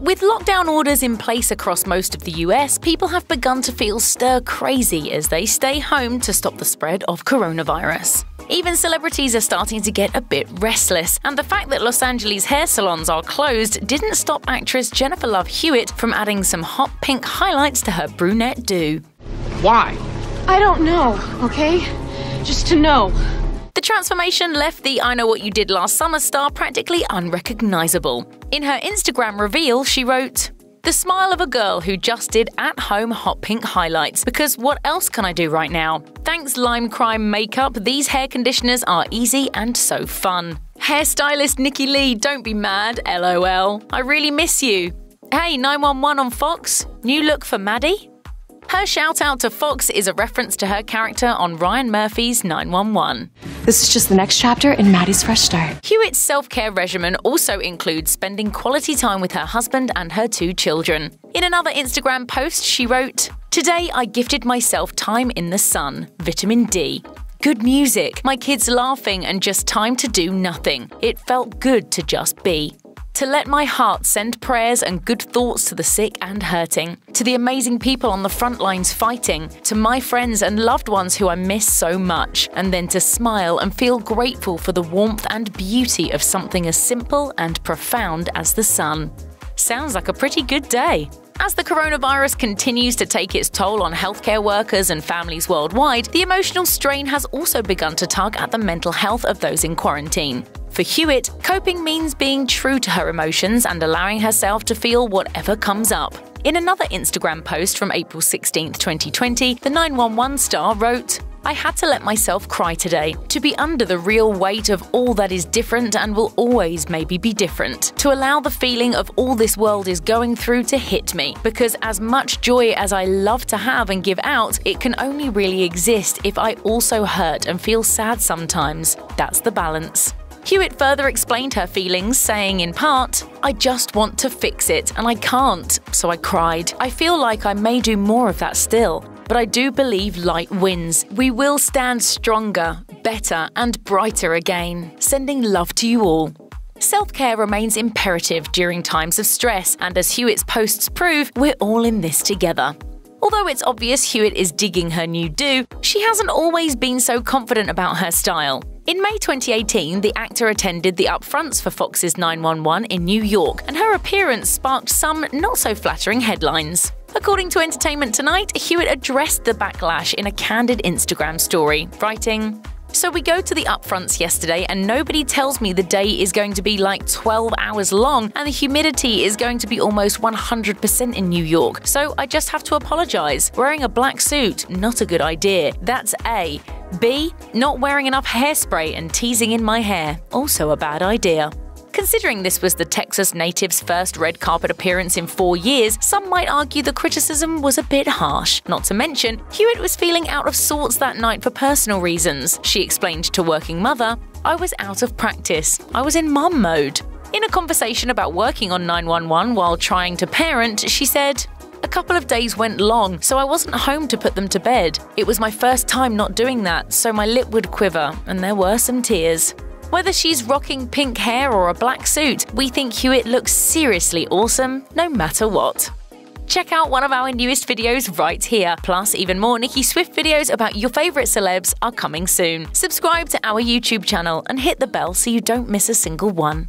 With lockdown orders in place across most of the US, people have begun to feel stir crazy as they stay home to stop the spread of coronavirus. Even celebrities are starting to get a bit restless, and the fact that Los Angeles hair salons are closed didn't stop actress Jennifer Love Hewitt from adding some hot pink highlights to her brunette do. Why? I don't know, okay? Just to know. The transformation left the I Know What You Did Last Summer star practically unrecognizable. In her Instagram reveal, she wrote, the smile of a girl who just did at home hot pink highlights, because what else can I do right now? Thanks Lime Crime Makeup, these hair conditioners are easy and so fun. Hairstylist Nikki Lee, don't be mad, lol. I really miss you. Hey, 911 on Fox, new look for Maddie? Her shout out to Fox is a reference to her character on Ryan Murphy's 911. This is just the next chapter in Maddie's fresh start. Hewitt's self care regimen also includes spending quality time with her husband and her two children. In another Instagram post, she wrote, Today I gifted myself time in the sun, vitamin D. Good music, my kids laughing, and just time to do nothing. It felt good to just be to let my heart send prayers and good thoughts to the sick and hurting, to the amazing people on the front lines fighting, to my friends and loved ones who I miss so much, and then to smile and feel grateful for the warmth and beauty of something as simple and profound as the sun. Sounds like a pretty good day. As the coronavirus continues to take its toll on healthcare workers and families worldwide, the emotional strain has also begun to tug at the mental health of those in quarantine. For Hewitt, coping means being true to her emotions and allowing herself to feel whatever comes up. In another Instagram post from April 16, 2020, the 911 star wrote, I had to let myself cry today, to be under the real weight of all that is different and will always maybe be different, to allow the feeling of all this world is going through to hit me, because as much joy as I love to have and give out, it can only really exist if I also hurt and feel sad sometimes. That's the balance. Hewitt further explained her feelings, saying in part, I just want to fix it, and I can't, so I cried. I feel like I may do more of that still. But I do believe light wins. We will stand stronger, better, and brighter again. Sending love to you all. Self care remains imperative during times of stress, and as Hewitt's posts prove, we're all in this together. Although it's obvious Hewitt is digging her new do, she hasn't always been so confident about her style. In May 2018, the actor attended the upfronts for Fox's 911 in New York, and her appearance sparked some not so flattering headlines. According to Entertainment Tonight, Hewitt addressed the backlash in a candid Instagram story, writing, so we go to the upfronts yesterday, and nobody tells me the day is going to be like 12 hours long and the humidity is going to be almost 100% in New York. So I just have to apologize. Wearing a black suit, not a good idea. That's A. B. Not wearing enough hairspray and teasing in my hair, also a bad idea. Considering this was the Texas native's first red carpet appearance in four years, some might argue the criticism was a bit harsh. Not to mention, Hewitt was feeling out of sorts that night for personal reasons. She explained to Working Mother, I was out of practice. I was in mum mode. In a conversation about working on 911 while trying to parent, she said, a couple of days went long, so I wasn't home to put them to bed. It was my first time not doing that, so my lip would quiver, and there were some tears. Whether she's rocking pink hair or a black suit, we think Hewitt looks seriously awesome no matter what. Check out one of our newest videos right here. Plus, even more Nicki Swift videos about your favourite celebs are coming soon. Subscribe to our YouTube channel and hit the bell so you don't miss a single one.